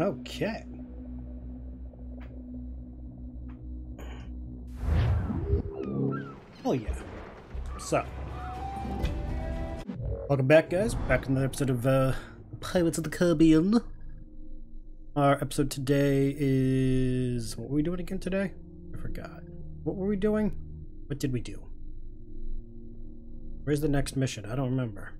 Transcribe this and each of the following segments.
Okay. Oh yeah. So. Welcome back, guys. Back to another episode of uh, Pirates of the Caribbean. Our episode today is... What were we doing again today? I forgot. What were we doing? What did we do? Where's the next mission? I don't remember.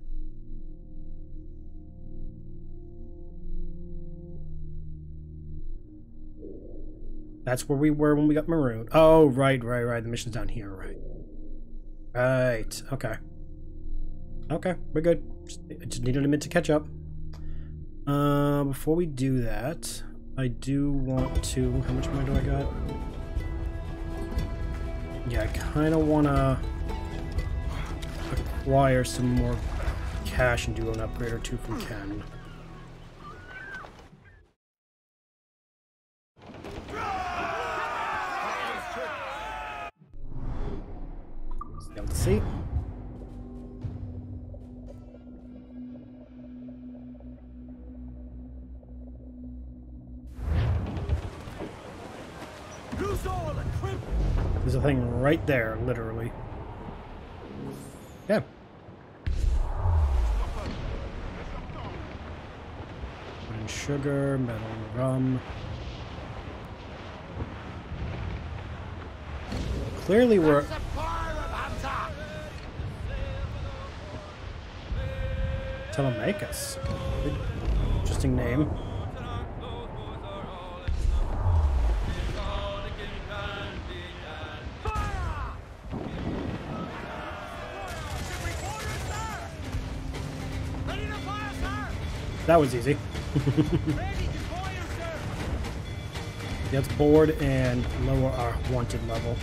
That's where we were when we got marooned. Oh, right, right, right. The mission's down here, right. Right. Okay. Okay, we're good. Just, just needed a minute to catch up. Uh, before we do that, I do want to... How much money do I got? Yeah, I kind of want to acquire some more cash and do an upgrade or two from Ken. See. There's a thing right there, literally. Yeah. And sugar, metal rum. Clearly we're... Telemachus. Interesting name. That was easy. Gets bored and lower our wanted level.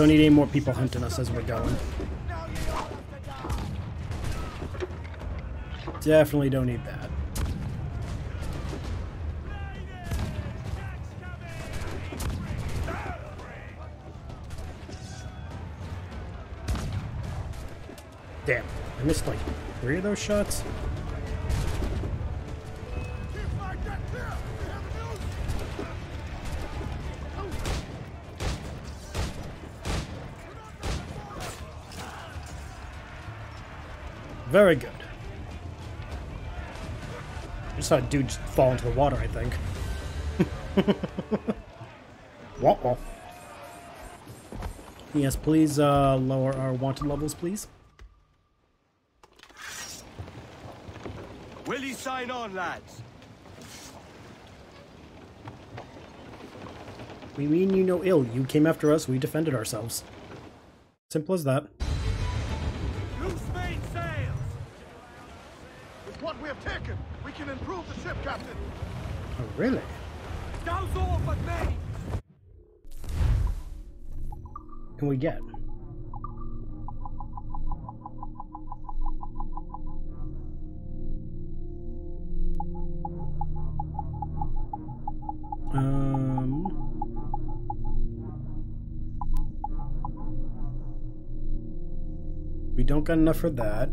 Don't need any more people hunting us as we're going. Definitely don't need that. Damn, I missed like three of those shots. Very good. I just saw a dude just fall into the water, I think. wah, wah. Yes, please uh, lower our wanted levels, please. Will you sign on, lads? We mean you no ill. You came after us, we defended ourselves. Simple as that. Really? Can we get? Um. We don't got enough for that.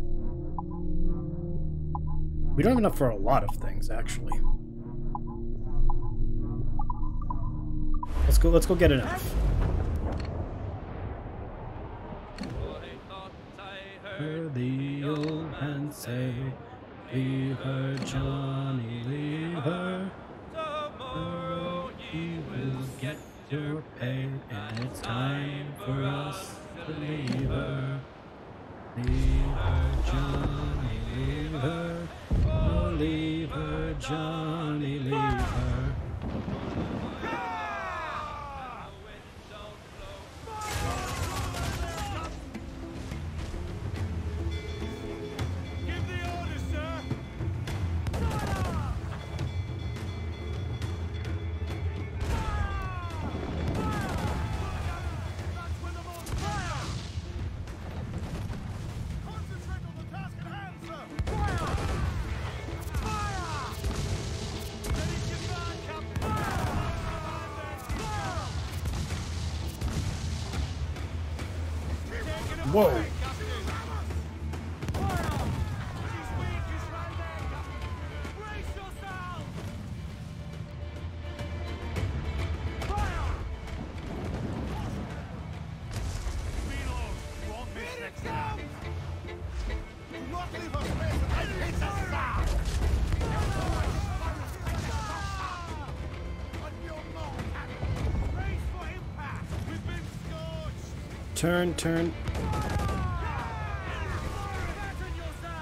We don't have enough for a lot of things, actually. Let's go. Let's go get enough. Heard the old man say, "Leave her, Johnny, leave her. Tomorrow you will get your pay, and it's time for us to leave her. Leave her, Johnny, leave her. Oh, leave her, Johnny, turn, turn.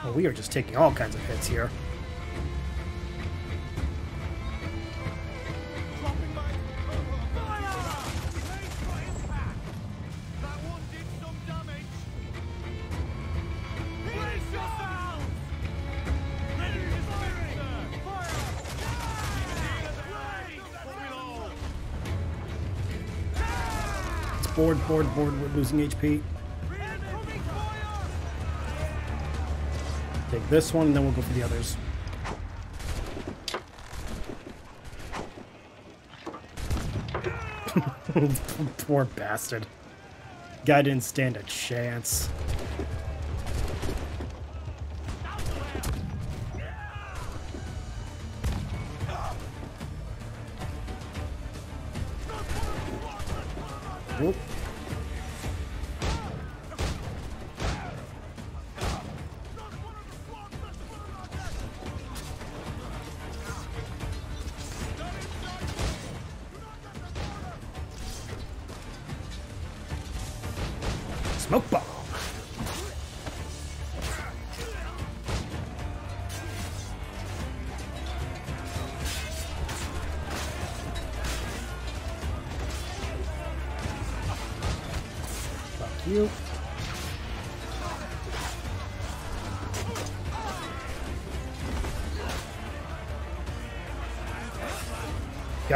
Oh, we are just taking all kinds of hits here. Board, board, board. We're losing HP. Take this one, and then we'll go for the others. Poor bastard. Guy didn't stand a chance.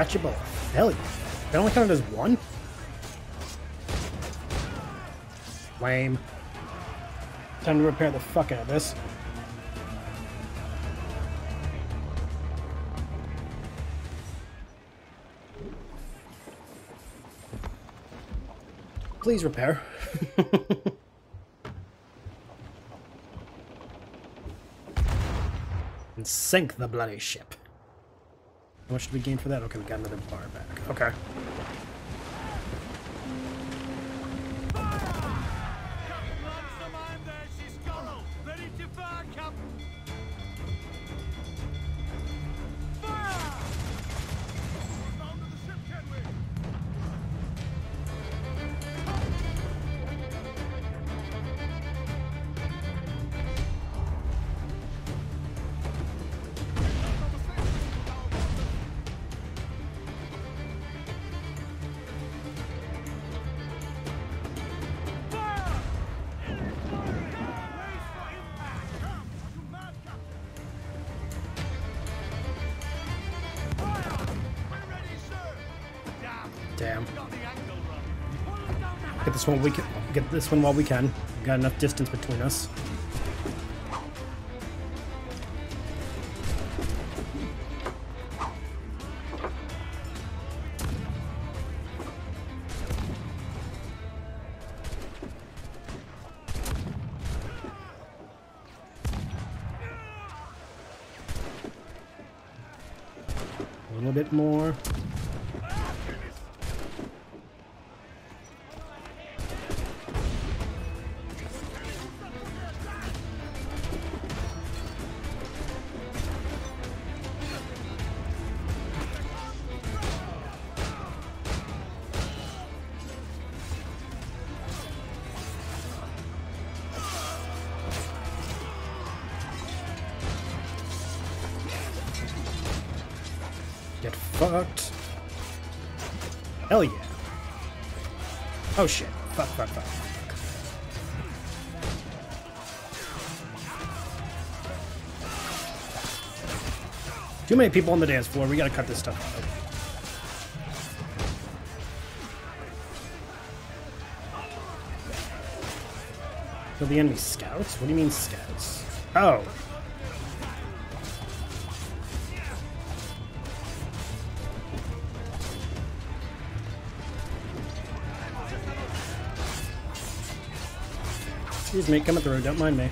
Both. Hell. That only counted as one? Lame. Time to repair the fuck out of this. Please repair. and sink the bloody ship. How much did we gain for that? Okay, we got another bar back. Okay. Get this one we can get this one while we can. We've got enough distance between us. Many people on the dance floor. We gotta cut this stuff out. So the enemy scouts? What do you mean scouts? Oh. Excuse me, coming through, don't mind me.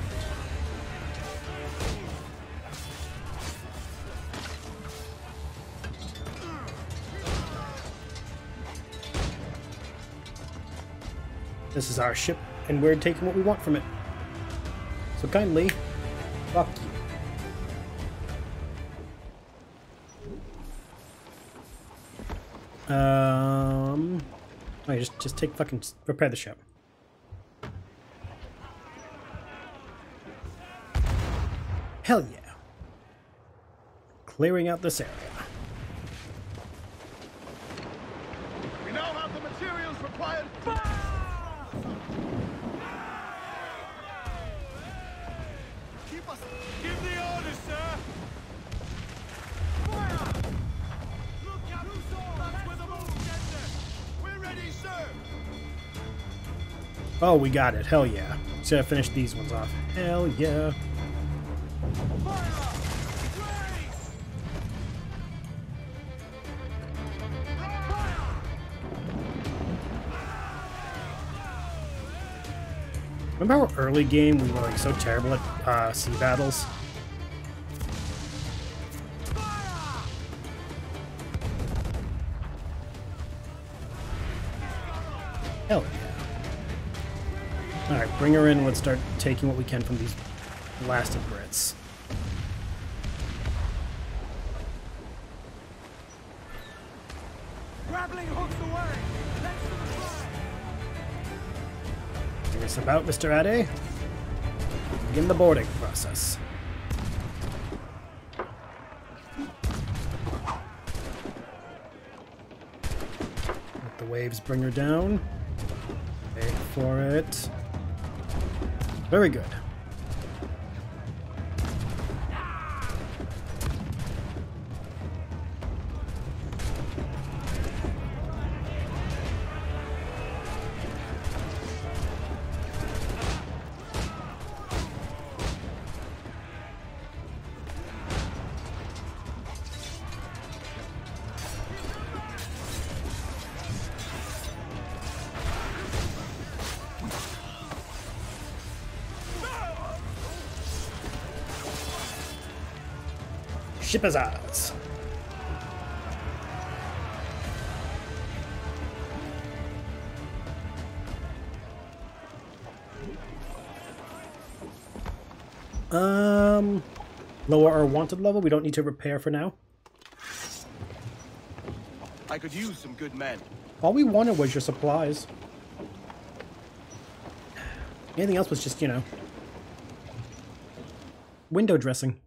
This is our ship, and we're taking what we want from it. So kindly, fuck you. Um, just just take fucking repair the ship. Hell yeah! Clearing out this area. Oh, we got it. Hell yeah. So I finish these ones off. Hell yeah. Remember how early game we were like so terrible at uh, sea battles? Bring her in. Let's start taking what we can from these blasted Brits. Grappling hooks away. Next to the fire. Bring us about, Mr. Ade. Begin the boarding process. Let the waves bring her down. Wait for it. Very good. Ours. Um, lower our wanted level. We don't need to repair for now. I could use some good men. All we wanted was your supplies. Anything else was just, you know, window dressing.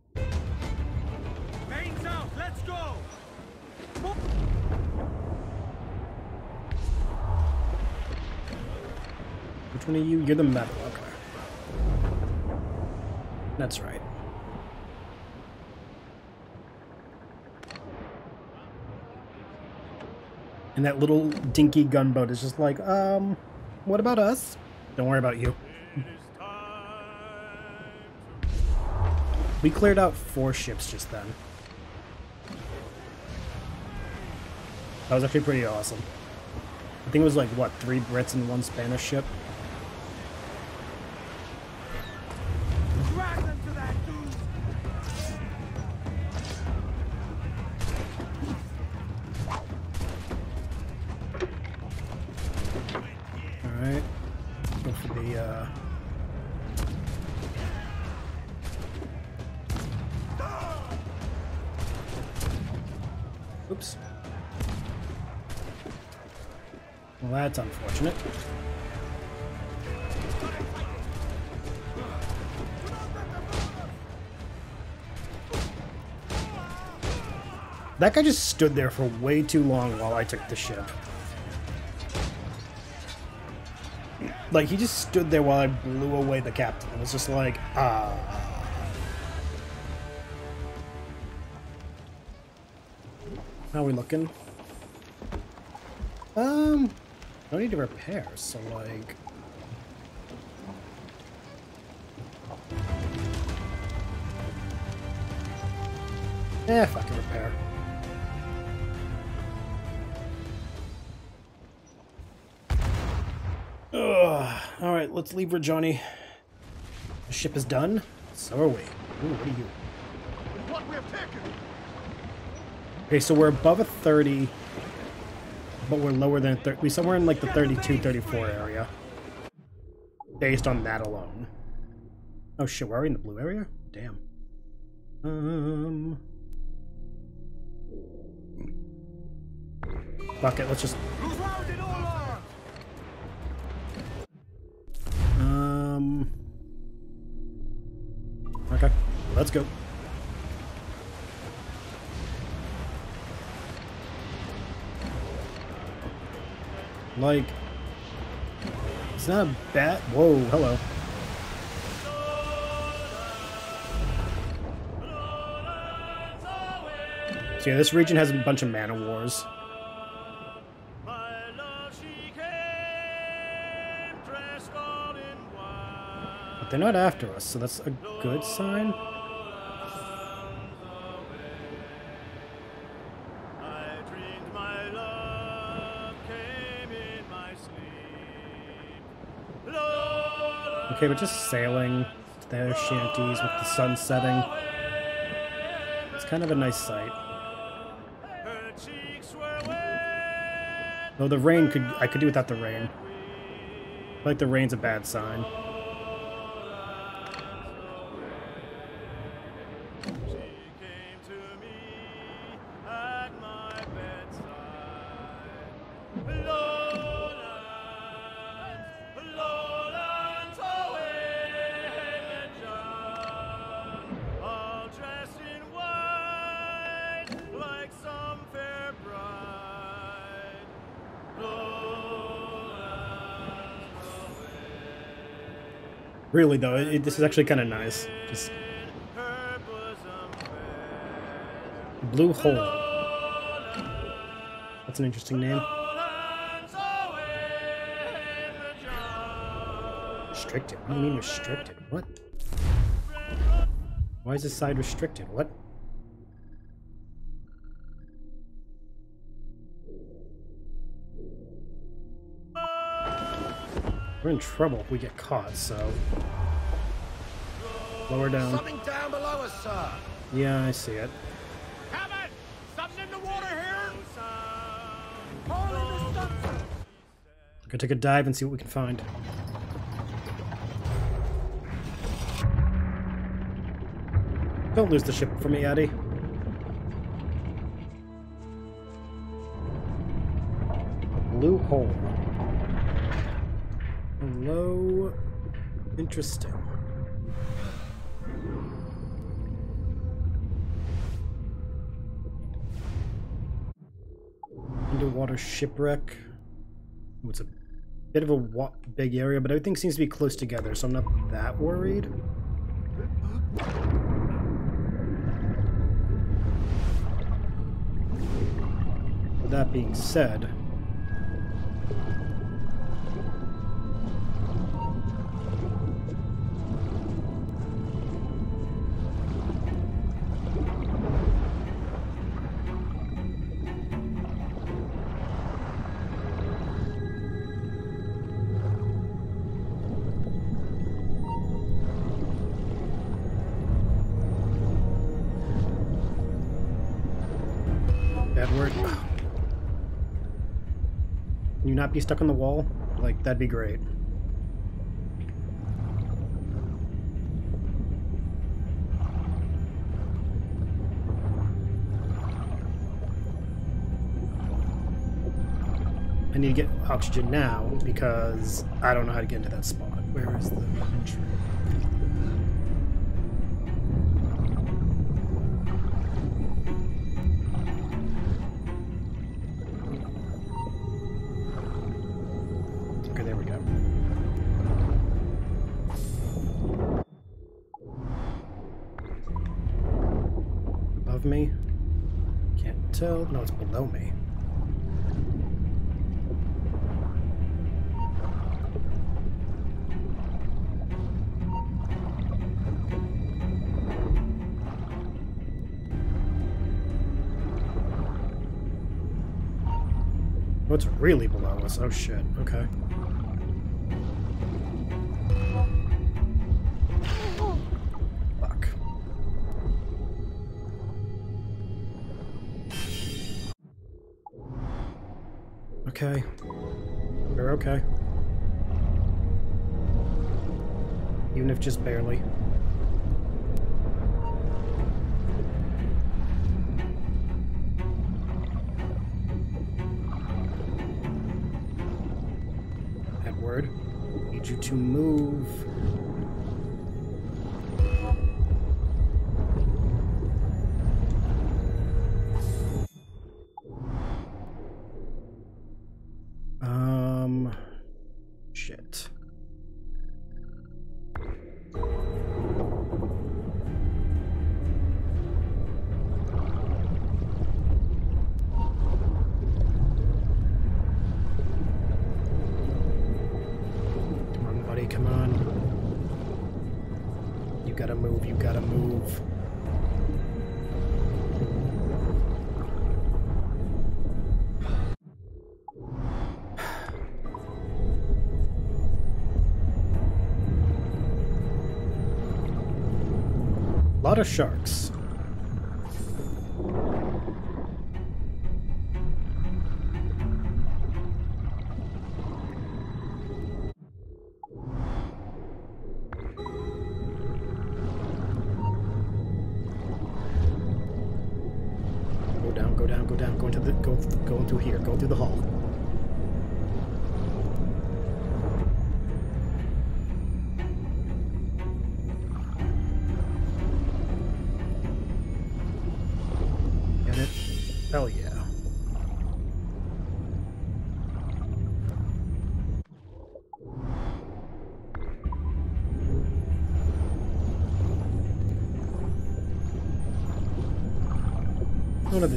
Are you? You're the metal. Okay. That's right. And that little dinky gunboat is just like, um, what about us? Don't worry about you. We cleared out four ships just then. That was actually pretty awesome. I think it was like, what, three Brits and one Spanish ship? That guy just stood there for way too long while I took the ship. Like, he just stood there while I blew away the captain. It was just like, ah. How are we looking? Um, no need to repair, so like... Eh, fucking repair. Right, let's leave Rajani. The ship is done. So are we. Ooh, what are you? What we have taken, Okay, so we're above a 30, but we're lower than a 30. We're somewhere in like the 32, 34 area. Based on that alone. Oh shit, we're already in the blue area? Damn. Um. Fuck it, let's just. Let's go. Like, it's not a bad. Whoa, hello. So yeah, this region has a bunch of man o' wars. But they're not after us, so that's a good sign. Okay, but just sailing to their shanties with the sun setting. It's kind of a nice sight. Though the rain could I could do without the rain. Like the rain's a bad sign. Really though, it, this is actually kind of nice. Just blue hole. That's an interesting name. Restricted. What do you mean restricted? What? Why is this side restricted? What? We're in trouble if we get caught, so... Lower down. Something down below us, sir. Yeah, I see it. Hammond! Something in the water here! Go take a dive and see what we can find. Don't lose the ship for me, Eddie. Blue hole. Hello. Interesting. Underwater shipwreck. Ooh, It's a bit of a big area, but everything seems to be close together, so I'm not that worried. With that being said, be stuck on the wall? Like, that'd be great. I need to get oxygen now because I don't know how to get into that spot. Where is the entry? No, it's below me. What's really below us? Oh shit. Okay. Okay. We're okay. Even if just barely. Edward, need you to move. Lot of sharks. Go down, go down, go down, go into the go go through here, go through the hall.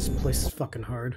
This place is fucking hard.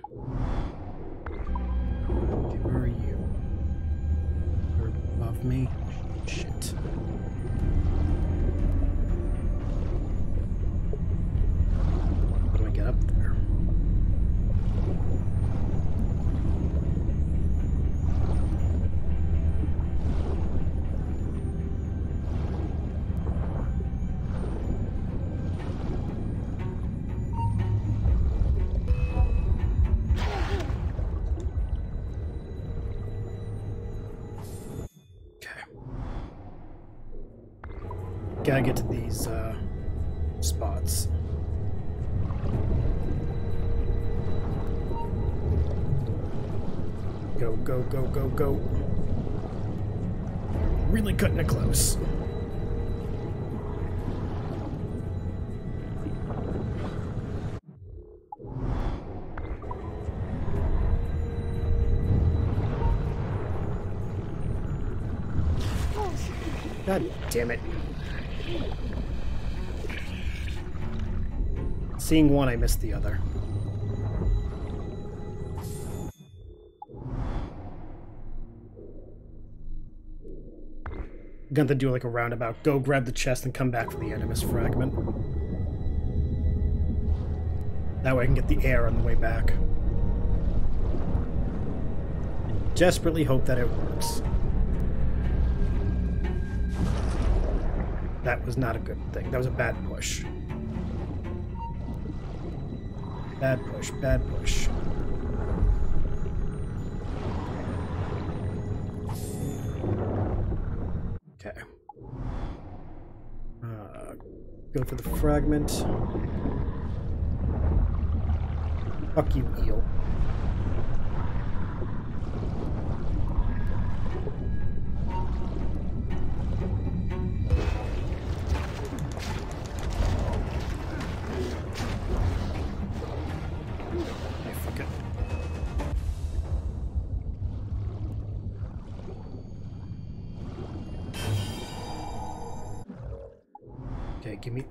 Seeing one, I missed the other. Gonna do like a roundabout. Go grab the chest and come back for the Animus fragment. That way I can get the air on the way back. And desperately hope that it works. That was not a good thing. That was a bad push. Bad push, bad push. Okay. Uh, go for the fragment. Fuck you, eel.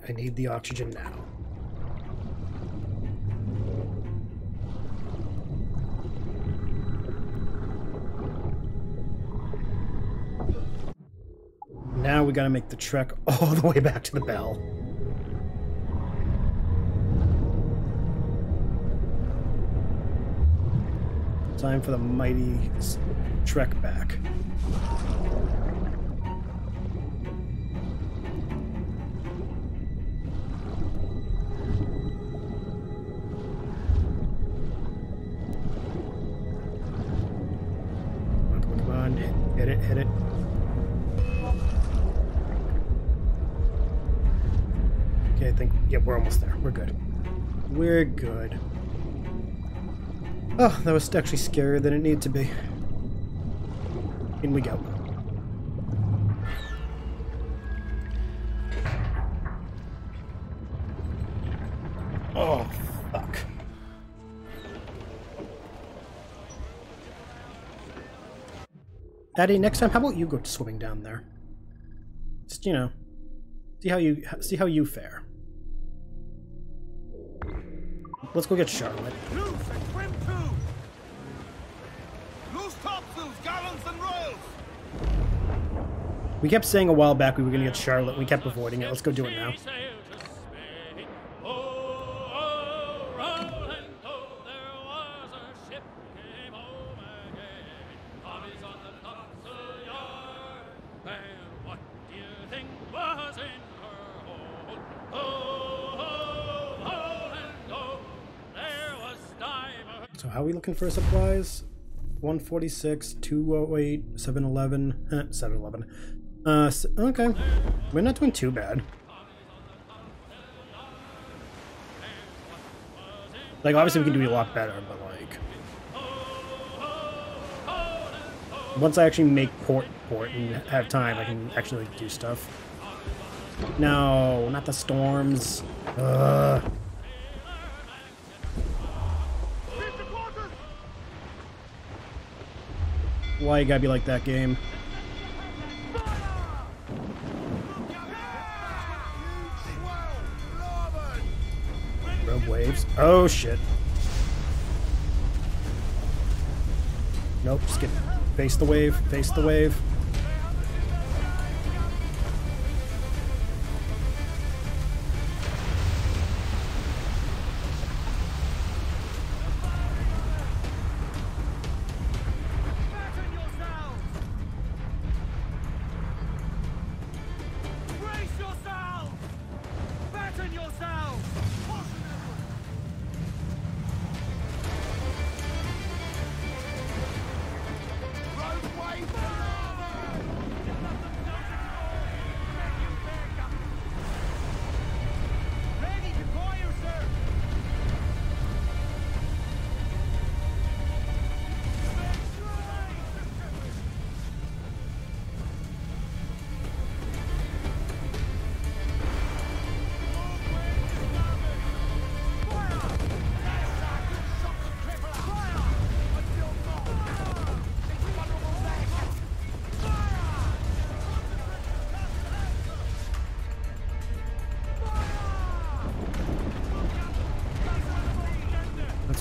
I need the oxygen now. Now we gotta make the trek all the way back to the bell. Time for the mighty trek back. Good. Oh, that was actually scarier than it needed to be. In we go. Oh, fuck. Daddy, next time, how about you go swimming down there? Just, you know, see how you see how you fare. Let's go get Charlotte. Loose and swim too! Loose topsails, gallants and royals! We kept saying a while back we were going to get Charlotte. We kept avoiding it. Let's go do it now. Looking for supplies? 146, 208, 711, eh, 711. Uh, okay. We're not doing too bad. Like, obviously we can do a lot better, but like... Once I actually make port port and have time, I can actually like, do stuff. No, not the storms. Ugh. Why you gotta be like that game? Rogue waves. Oh shit. Nope, skip. Face the wave, face the wave.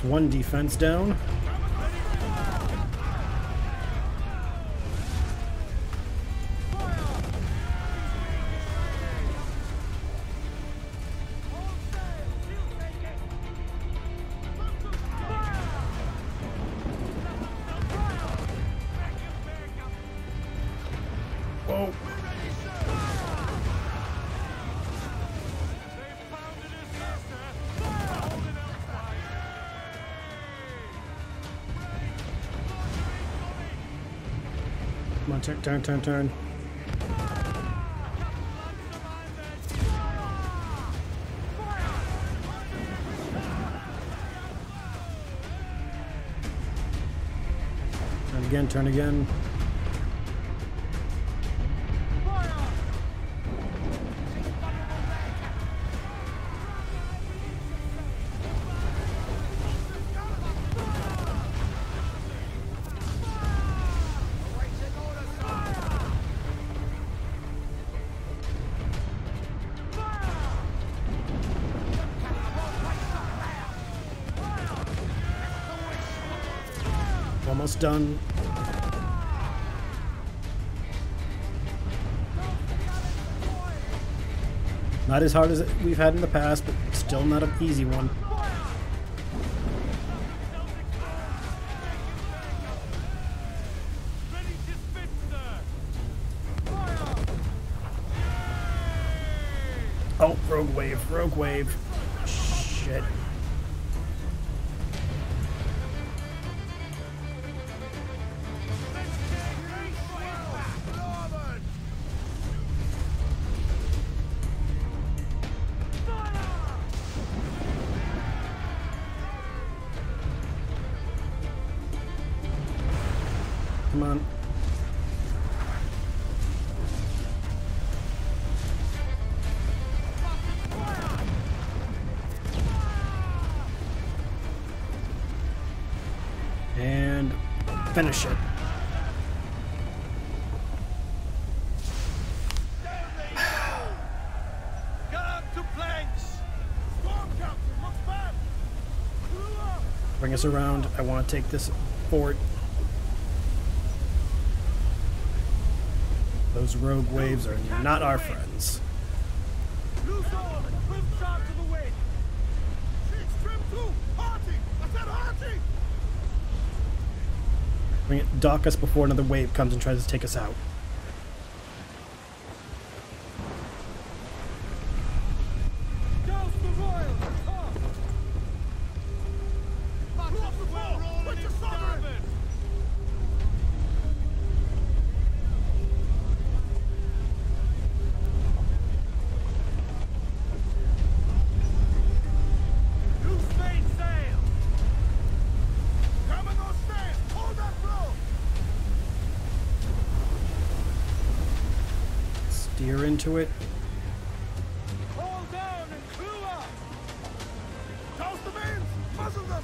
One defense down. Turn, turn, turn, turn. Turn again, turn again. Almost done. Not as hard as we've had in the past, but still not an easy one. Oh, rogue wave, rogue wave. Around. I want to take this fort. Those rogue waves are not our friends. Bring it, dock us before another wave comes and tries to take us out. Mains! Muzzle them!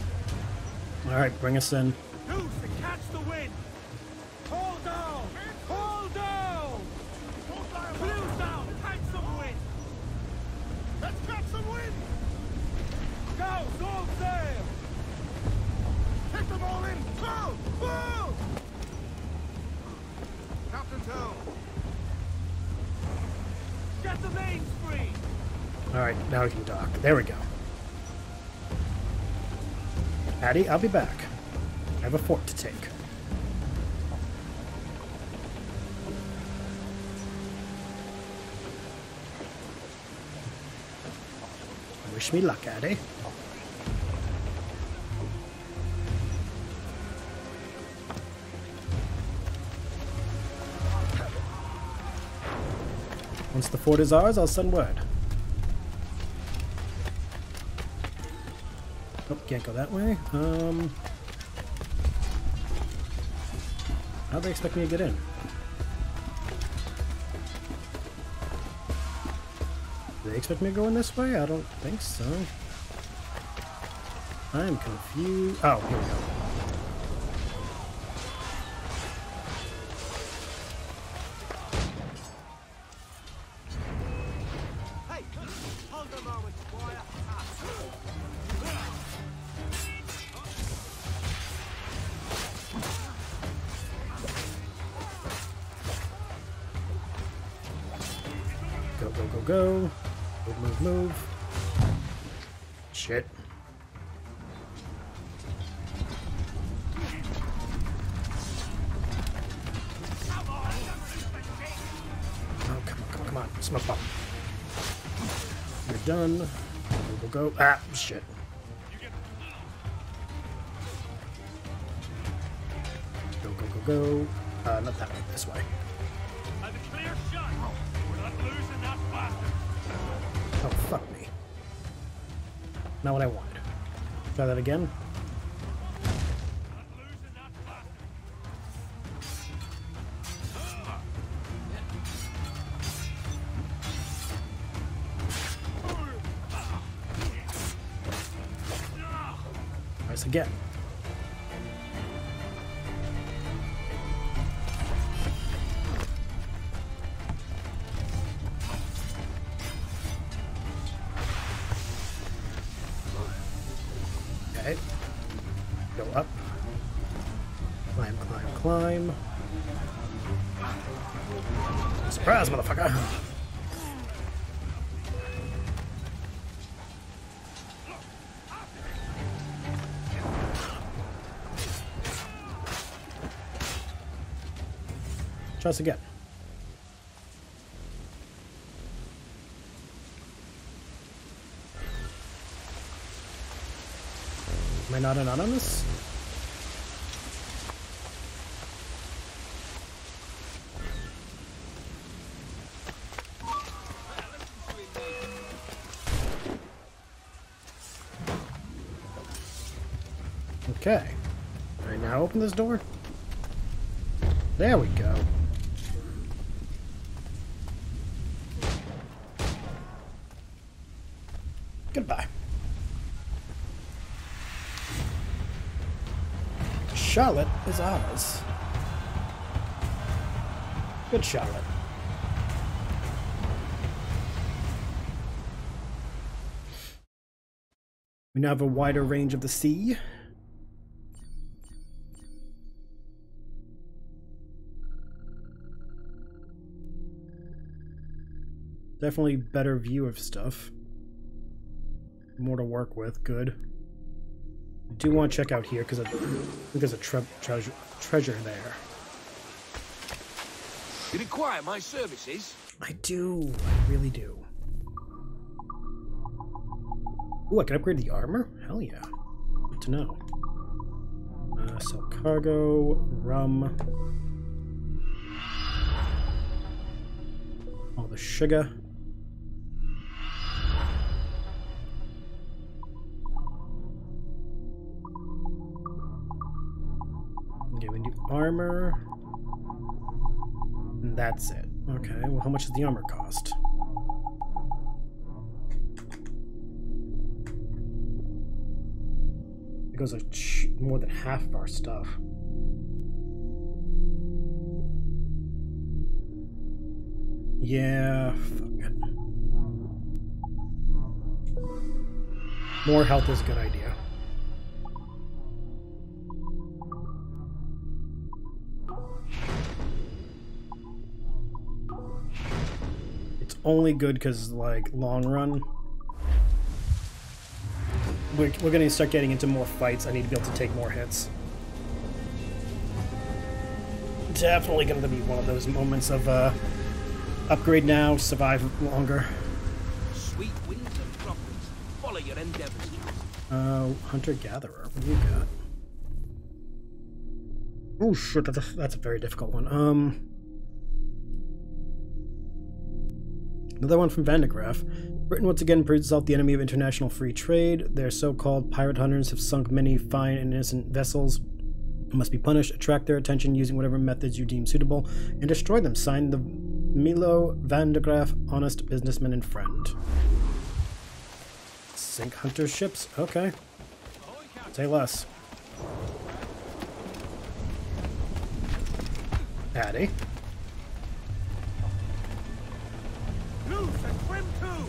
Alright, bring us in. Loose and catch the wind. Haul down. Haul down. Don't fly Clew above! down. Catch some wind. Let's catch some wind! Douse all sail. Take them all in! Pull! Pull! Captain's helm! Get the mains free. Can dock. There we go. Addy, I'll be back. I have a fort to take. Wish me luck, Addy. Once the fort is ours, I'll send word. Can't go that way. Um, how do they expect me to get in? They expect me to go in this way? I don't think so. I'm confused. Oh, here we go. Go. Move, move, move. Shit. Oh, come on, come on, come on. Smoke bomb. You're done. Go, go. Ah, shit. Go, go, go, go. Uh, not that way, this way. Not what I wanted. Try that again. Again. Am I not anonymous? Okay. I now open this door? There we go. Charlotte is ours. Good Charlotte. We now have a wider range of the sea. Definitely better view of stuff. More to work with. Good. I do want to check out here because I think there's a tre treasure treasure there. You require my services? I do. I really do. Ooh, I can upgrade the armor? Hell yeah. Good to know. Uh, sell cargo, rum. All the sugar. Armor. And that's it. Okay, well, how much does the armor cost? It goes more than half of our stuff. Yeah, fuck it. More health is a good idea. Only good because, like, long run. We're, we're gonna start getting into more fights. I need to be able to take more hits. Definitely gonna be one of those moments of, uh, upgrade now, survive longer. Sweet winds and profits. Follow your endeavors. Uh, hunter gatherer. What do you got? Oh shit, that's a, that's a very difficult one. Um, another one from Vandegraaff. Britain once again proves itself the enemy of international free trade. Their so-called pirate hunters have sunk many fine and innocent vessels. Must be punished. Attract their attention using whatever methods you deem suitable, and destroy them. Signed, the Milo Vandegraaff, honest businessman and friend. Sink hunter ships. Okay. Say less. Addy. Loose and swim too!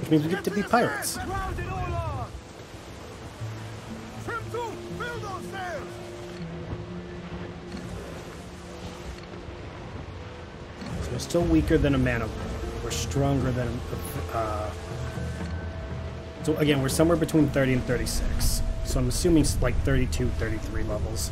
Which means we get to be pirates. Ground it all on! Trim to! Fill those sails! So we're still weaker than a man of war. We're stronger than a, uh, So again, we're somewhere between 30 and 36. So I'm assuming it's like 32, 33 levels.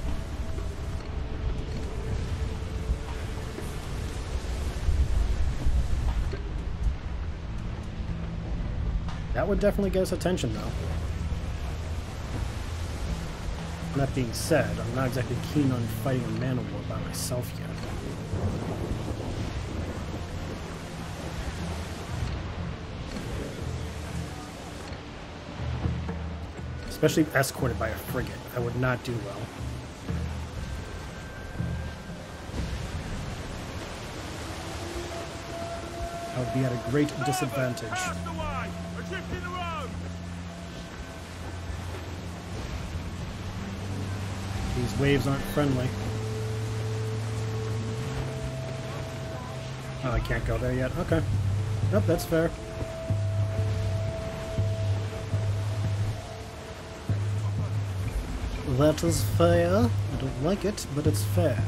That would definitely get us attention, though. That being said, I'm not exactly keen on fighting a man of war by myself yet. Especially escorted by a frigate. I would not do well. I would be at a great disadvantage. Waves aren't friendly. Oh, I can't go there yet. Okay. Nope, that's fair. That is fair. I don't like it, but it's fair.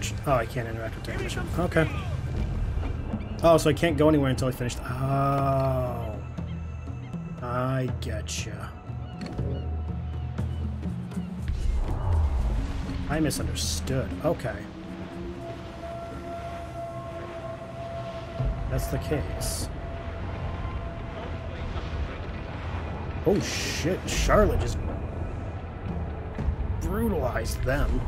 Unfortunate. Oh, I can't interact with technician. Okay. Oh, so I can't go anywhere until I finish. Oh. I getcha. I misunderstood. Okay. That's the case. Oh shit, Charlotte just brutalized them.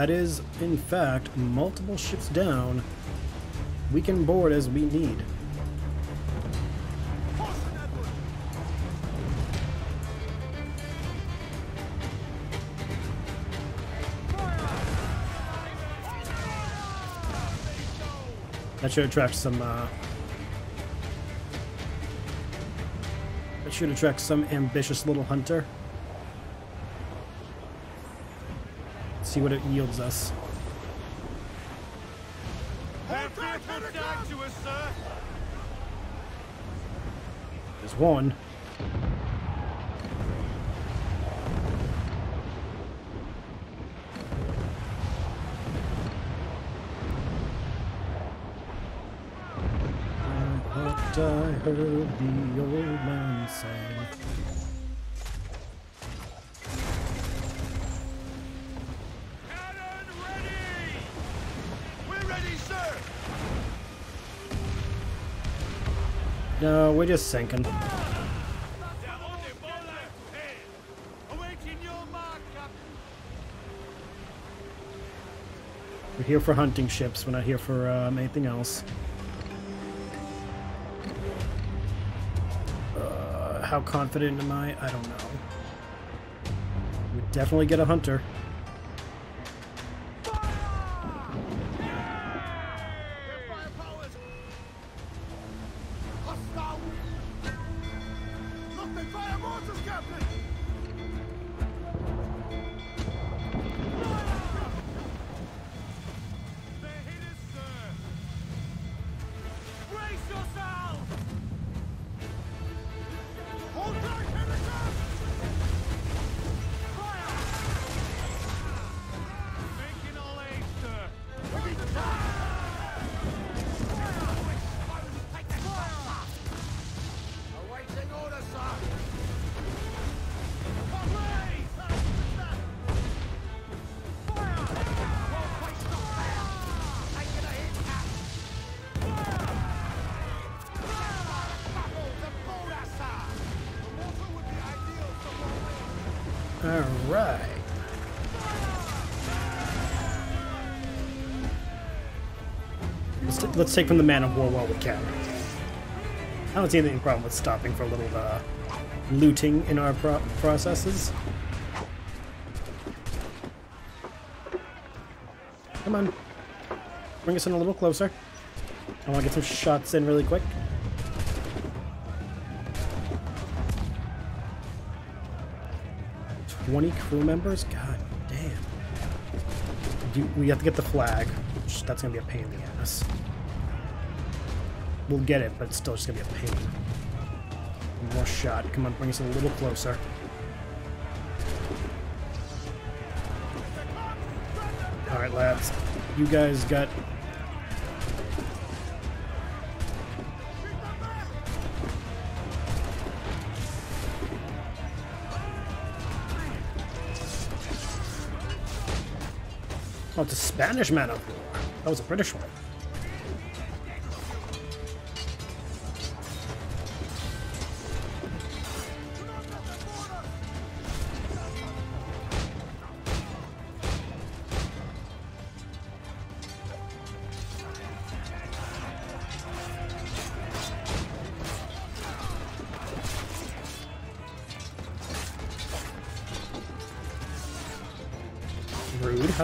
That is, in fact, multiple ships down. We can board as we need. That should attract some, uh... That should attract some ambitious little hunter. See what it yields us. They're fearful down to us, sir. There's one. I heard the old man say. Mark, Captain. We're here for hunting ships. We're not here for um, anything else. Uh, how confident am I? I don't know. We definitely get a hunter. Let's, take from the man of war while we can. I don't see any problem with stopping for a little uh, looting in our pro- processes. Come on. Bring us in a little closer. I want to get some shots in really quick. Twenty crew members? God damn. We have to get the flag. That's gonna be a pain in the ass. We'll get it, but it's still just gonna be a pain. One more shot. Come on, bring us a little closer. Alright, lads. You guys got Oh, it's a Spanish man of war. That was a British one.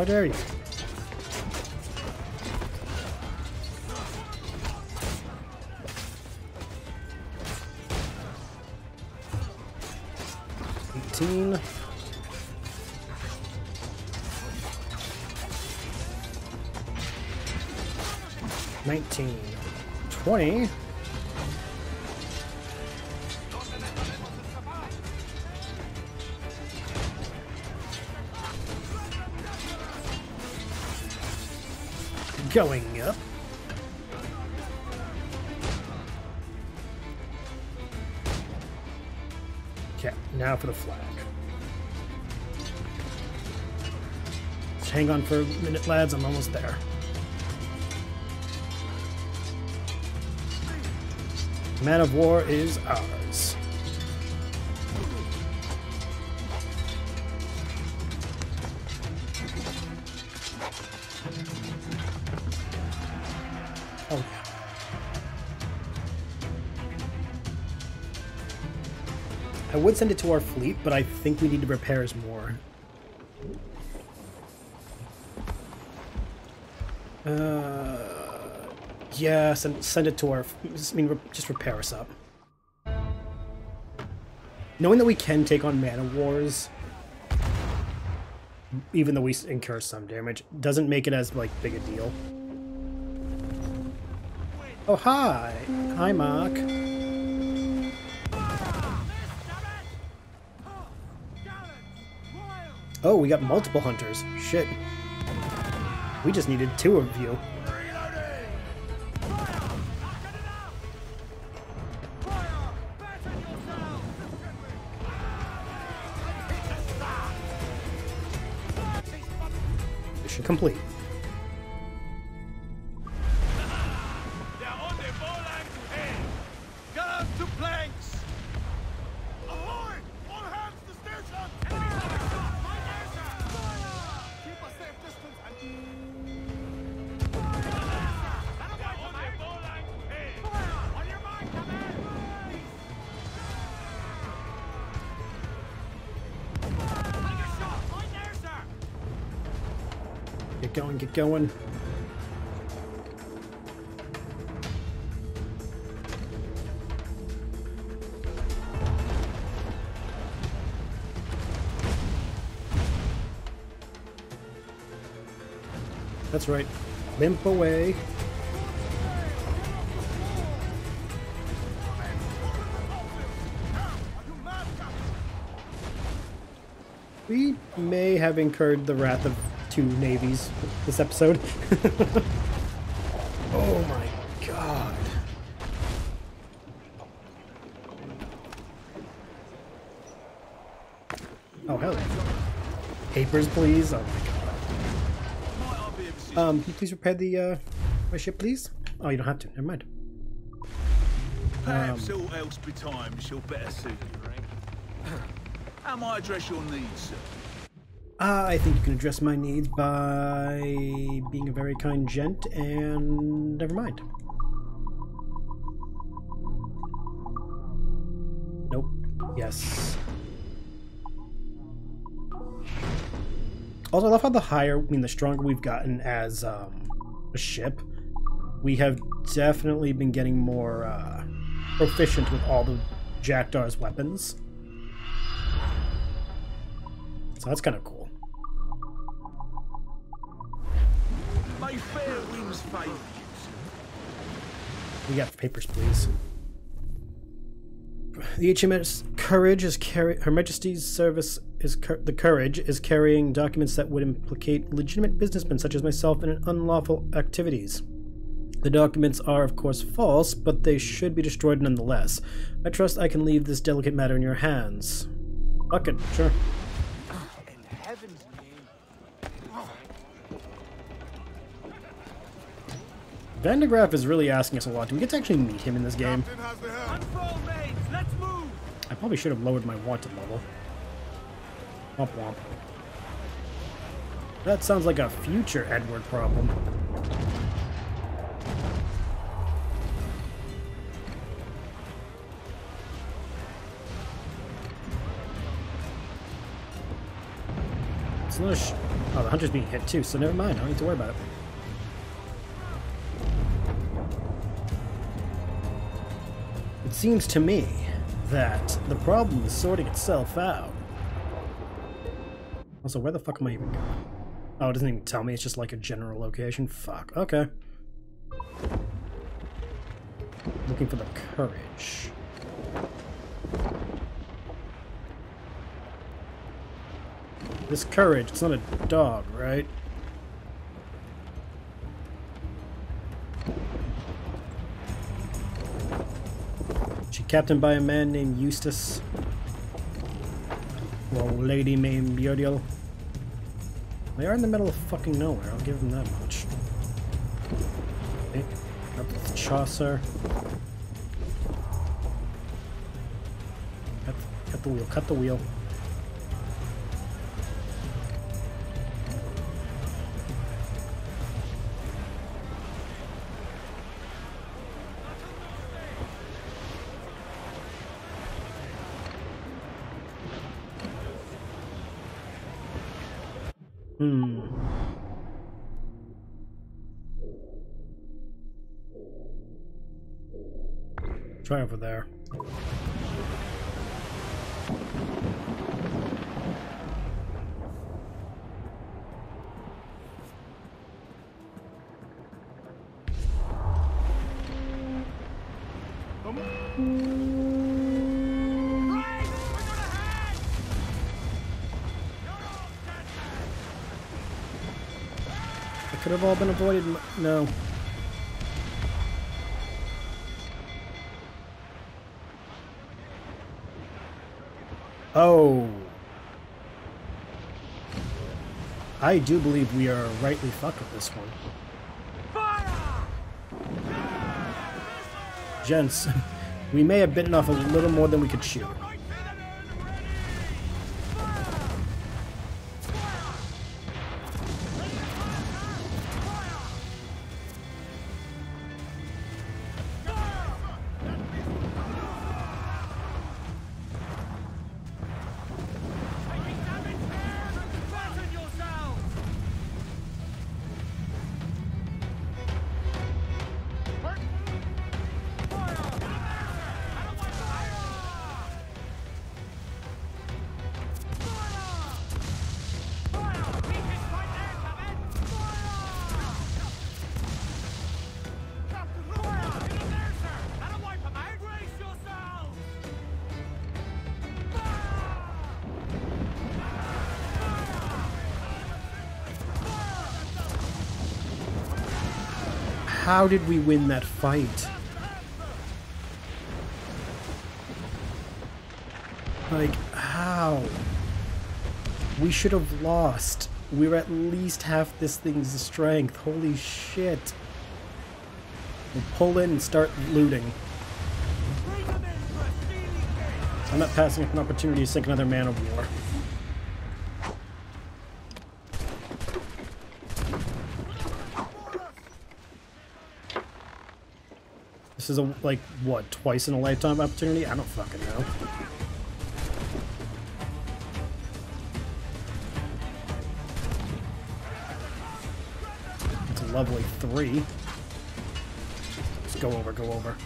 Rude, for a minute, lads. I'm almost there. Man of War is ours. Oh, I would send it to our fleet, but I think we need to repair more. Uh, yeah, send, send it to our... I mean, just repair us up. Knowing that we can take on Man o' Wars, even though we incur some damage, doesn't make it as, like, big a deal. Oh, hi! Hi, Mark. Oh, we got multiple hunters. Shit. We just needed two of you. Going. That's right. Limp away. We may have incurred the wrath of two navies this episode. oh my god. Oh, hell. Papers, please. Oh my Might I be of assistance? god. Um, can you please repair the, uh, my ship, please? Oh, you don't have to. Never mind. Perhaps all else betimes shall better suit you, Rank. How might I address your needs, sir? Uh, I think you can address my needs by being a very kind gent, and never mind. Nope. Yes. Also, I love how the higher, I mean, the stronger we've gotten as um, a ship, we have definitely been getting more uh, proficient with all the Jackdaw's weapons. So that's kind of cool. We got papers, please. The HMS Courage is carry. Her Majesty's service is the Courage is carrying documents that would implicate legitimate businessmen such as myself in unlawful activities. The documents are, of course, false, but they should be destroyed nonetheless. I trust I can leave this delicate matter in your hands. Fuck it, sure. Van de Graaf is really asking us a lot. Do we get to actually meet him in this game? Captain has the helm. Unfold, mates. Let's move. I probably should have lowered my wanted level. Womp womp. That sounds like a future Edward problem. It's not a sh- oh, the hunter's being hit too, so never mind. I don't need to worry about it. It seems to me that the problem is sorting itself out. Also, where the fuck am I even going? Oh, it doesn't even tell me. It's just like a general location. Fuck. Okay. Looking for the courage. This courage, it's not a dog, right? Captained by a man named Eustace. Or lady named Muriel. They are in the middle of fucking nowhere, I'll give them that much. Okay, up with Chaucer. Cut the wheel, cut the wheel. Have all been avoided. No. Oh. I do believe we are rightly fucked with this one. Fire! Gents, we may have bitten off a little more than we could chew. How did we win that fight? Like, how? We should have lost. We're at least half this thing's strength. Holy shit. We'll pull in and start looting. I'm not passing up an opportunity to sink another man of war. This is a, like, what, twice in a lifetime opportunity? I don't fucking know. It's a lovely three. Just go over, go over.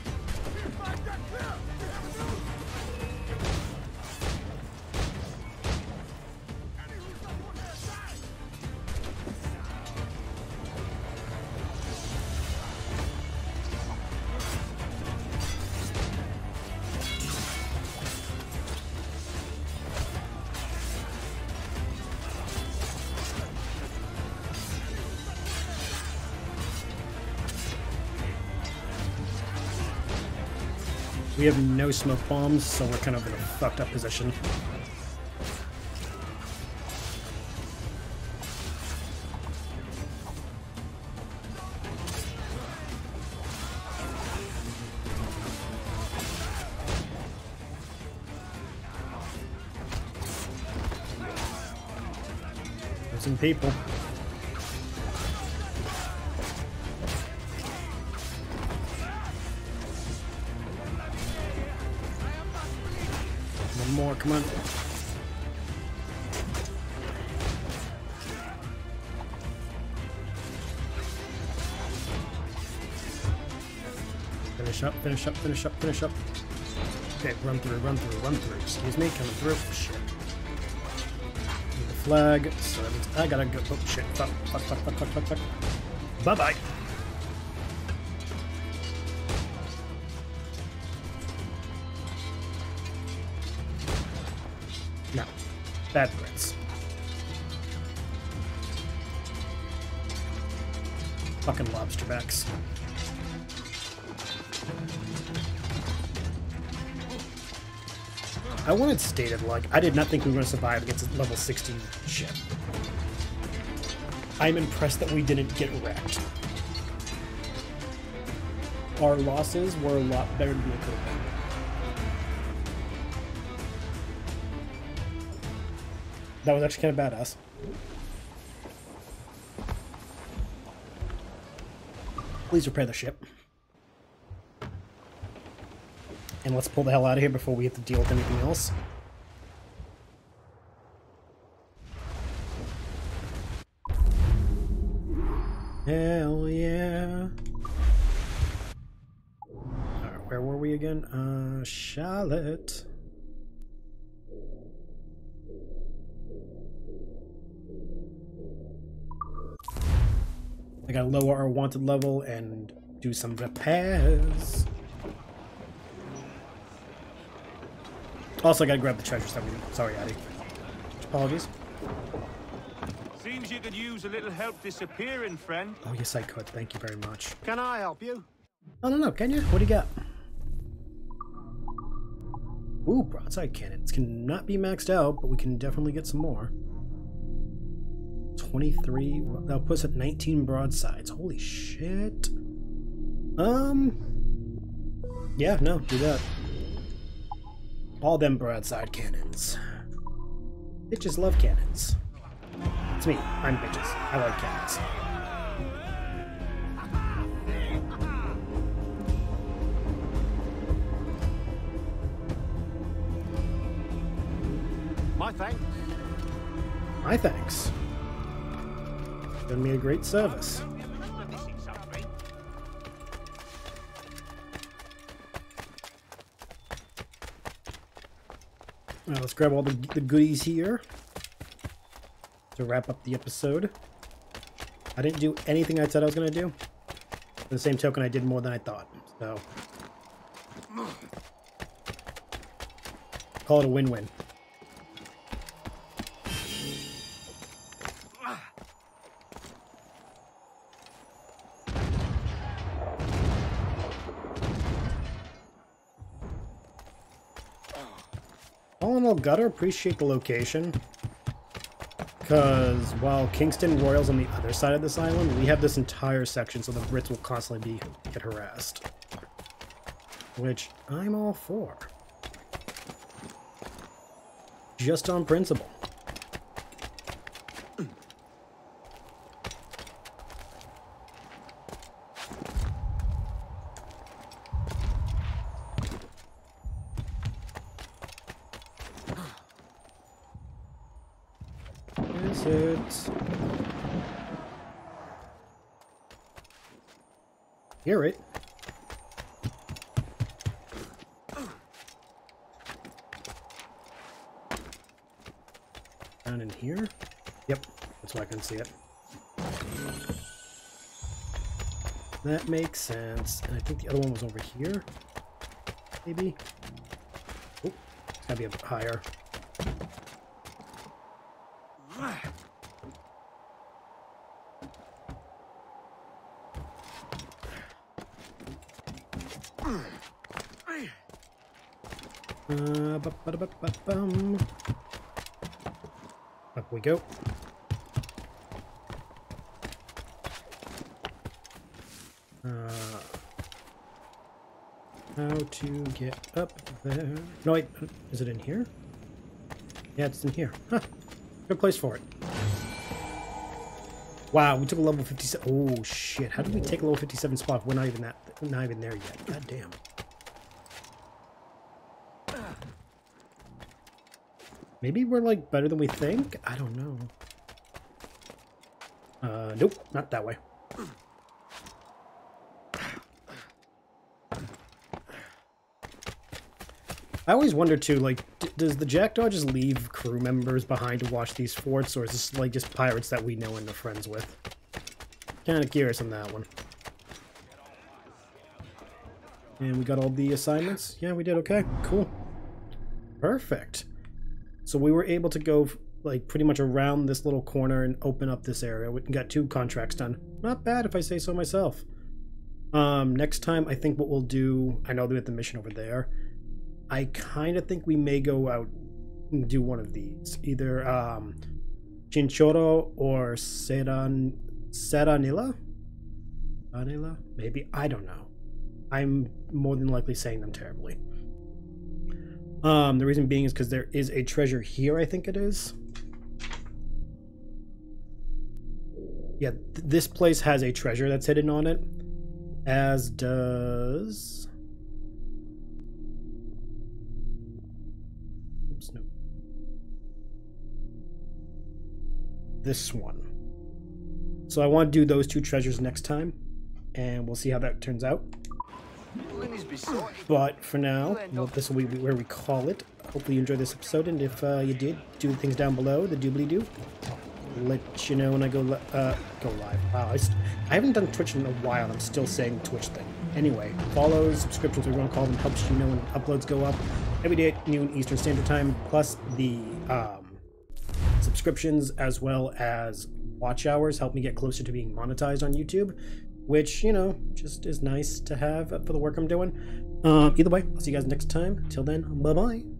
We have no smoke bombs, so we're kind of in a fucked up position. Losing people. Finish up, finish up, finish up. Okay, run through, run through, run through. Excuse me, coming through. Oh, shit. Need the flag, so I gotta go. Oh shit, fuck, fuck, fuck, fuck, fuck, fuck, fuck. Bye Wanted stated, like, I did not think we were going to survive against a level 16 ship. I'm impressed that we didn't get wrecked. Our losses were a lot better than they could have been. That was actually kind of badass. Please repair the ship. And let's pull the hell out of here before we have to deal with anything else. Hell yeah. Where were we again? Uh, Charlotte. I gotta lower our wanted level and do some repairs. Also, I gotta grab the treasure stuff. Sorry, Addy. Apologies. Seems you could use a little help disappearing, friend. Oh, yes, I could. Thank you very much. Can I help you? I don't know. Can you? What do you got? Ooh, broadside cannons. Cannot be maxed out, but we can definitely get some more. 23. well, That puts us at 19 broadsides. Holy shit. Um. Yeah, no, do that. All them broadside cannons. Bitches love cannons. It's me. I'm bitches. I like cannons. My thanks. My thanks. Done me a great service. Let's grab all the, the goodies here to wrap up the episode. I didn't do anything I said I was going to do. The same token, I did more than I thought. So, call it a win-win. All in all, gotta appreciate the location. Because while Kingston Royal's on the other side of this island, we have this entire section so the Brits will constantly be get harassed. Which I'm all for. Just on principle. Is it? Hear it. Down in here? Yep, that's why I can see it. That makes sense. And I think the other one was over here. Maybe? Oh, it's gotta be a bit higher. Uh. Up we go. Uh, how to get up there? No, wait. Is it in here? Yeah, it's in here. Huh. Good place for it. Wow, we took a level 57. Oh, shit. How did we take a level 57 spot? We're not even that, not even there yet. God damn. Maybe we're like better than we think? I don't know. Uh, nope, not that way. I always wonder too, like, does the Jackdaw just leave crew members behind to watch these forts, or is this like just pirates that we know and are friends with? Kind of curious on that one. And we got all the assignments? Yeah, we did okay. Cool. Perfect. So we were able to go like pretty much around this little corner and open up this area. We got two contracts done. Not bad if I say so myself. Um, next time I think what we'll do, I know we have the mission over there. I kind of think we may go out and do one of these. Either um, or Seran, Serranilla? Serranilla? Maybe? I don't know. I'm more than likely saying them terribly. Um, the reason being is because there is a treasure here, I think it is. Yeah, th this place has a treasure that's hidden on it. As does... This one. So I want to do those two treasures next time, and we'll see how that turns out. But for now, well, this will be where we call it. Hopefully you enjoyed this episode, and if uh, you did, do things down below, the doobly doo. Let you know when I go li uh, go live. Wow, I, I haven't done Twitch in a while, I'm still saying Twitch thing. Anyway, follows, subscriptions, you want to call them, helps you know when uploads go up every day at noon Eastern Standard Time, plus the um, subscriptions as well as watch hours help me get closer to being monetized on YouTube, which, you know, just is nice to have for the work I'm doing. Um, either way, I'll see you guys next time. Till then, bye bye.